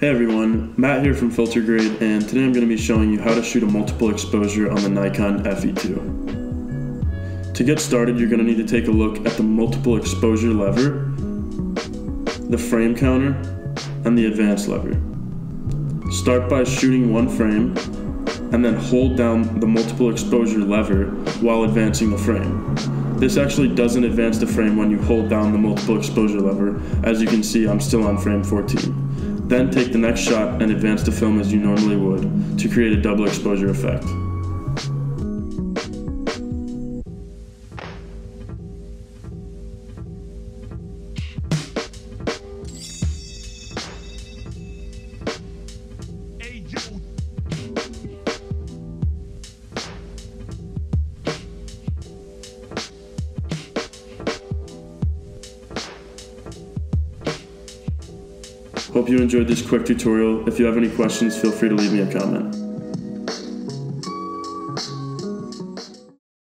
Hey everyone, Matt here from FilterGrade, and today I'm going to be showing you how to shoot a multiple exposure on the Nikon FE2. To get started, you're going to need to take a look at the multiple exposure lever, the frame counter, and the advance lever. Start by shooting one frame, and then hold down the multiple exposure lever while advancing the frame. This actually doesn't advance the frame when you hold down the multiple exposure lever. As you can see, I'm still on frame 14. Then take the next shot and advance the film as you normally would to create a double exposure effect. Hope you enjoyed this quick tutorial. If you have any questions, feel free to leave me a comment.